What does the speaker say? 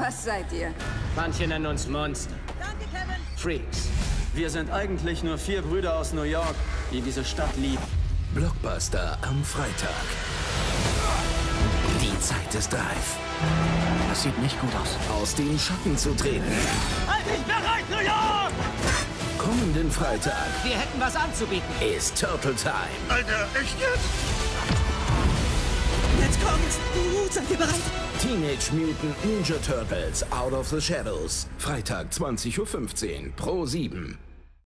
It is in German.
Was seid ihr? Manche nennen uns Monster. Danke, Kevin. Freaks. Wir sind eigentlich nur vier Brüder aus New York, die diese Stadt lieben. Blockbuster am Freitag. Die Zeit ist reif, Das sieht nicht gut aus. aus den Schatten zu treten. Halt dich bereit, New York! Kommenden Freitag Wir hätten was anzubieten. ist Turtle Time. Alter, echt jetzt? Jetzt. Uh, seid ihr bereit? Teenage Mutant Ninja Turtles Out of the Shadows. Freitag 20.15 Uhr pro 7.